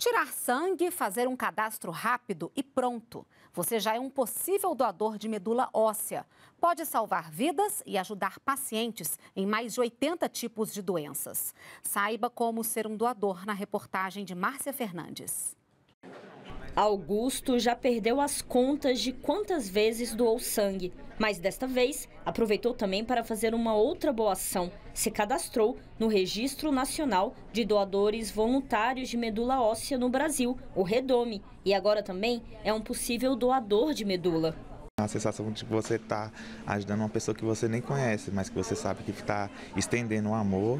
Tirar sangue, fazer um cadastro rápido e pronto. Você já é um possível doador de medula óssea. Pode salvar vidas e ajudar pacientes em mais de 80 tipos de doenças. Saiba como ser um doador na reportagem de Márcia Fernandes. Augusto já perdeu as contas de quantas vezes doou sangue, mas desta vez aproveitou também para fazer uma outra boa ação. Se cadastrou no Registro Nacional de Doadores Voluntários de Medula Óssea no Brasil, o REDOME, e agora também é um possível doador de medula. A sensação de que você está ajudando uma pessoa que você nem conhece, mas que você sabe que está estendendo o amor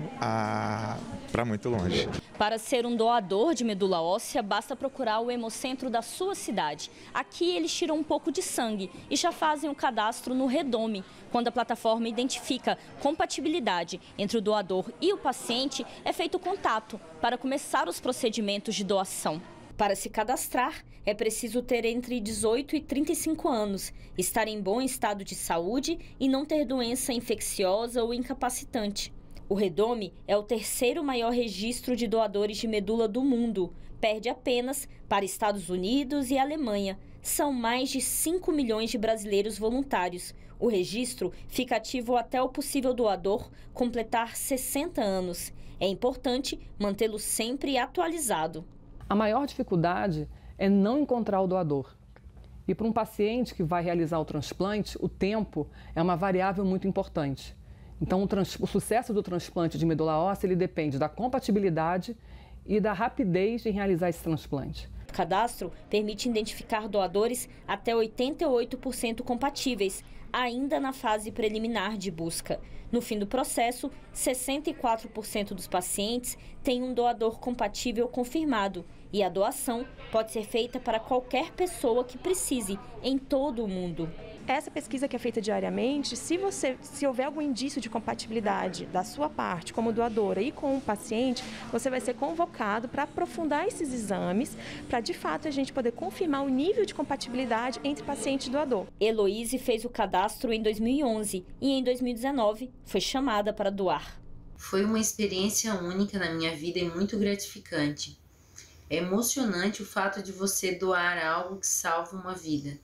para muito longe. Para ser um doador de medula óssea, basta procurar o hemocentro da sua cidade. Aqui eles tiram um pouco de sangue e já fazem o cadastro no Redome. Quando a plataforma identifica compatibilidade entre o doador e o paciente, é feito contato para começar os procedimentos de doação. Para se cadastrar, é preciso ter entre 18 e 35 anos, estar em bom estado de saúde e não ter doença infecciosa ou incapacitante. O Redome é o terceiro maior registro de doadores de medula do mundo, perde apenas para Estados Unidos e Alemanha. São mais de 5 milhões de brasileiros voluntários. O registro fica ativo até o possível doador completar 60 anos. É importante mantê-lo sempre atualizado. A maior dificuldade é não encontrar o doador. E para um paciente que vai realizar o transplante, o tempo é uma variável muito importante. Então, o, o sucesso do transplante de medula óssea ele depende da compatibilidade e da rapidez em realizar esse transplante. O cadastro permite identificar doadores até 88% compatíveis, ainda na fase preliminar de busca. No fim do processo, 64% dos pacientes têm um doador compatível confirmado e a doação pode ser feita para qualquer pessoa que precise em todo o mundo. Essa pesquisa que é feita diariamente, se você se houver algum indício de compatibilidade da sua parte como doadora e com o paciente, você vai ser convocado para aprofundar esses exames, para de fato a gente poder confirmar o nível de compatibilidade entre paciente e doador. Heloíse fez o cadastro em 2011 e em 2019 foi chamada para doar. Foi uma experiência única na minha vida e muito gratificante. É emocionante o fato de você doar algo que salva uma vida.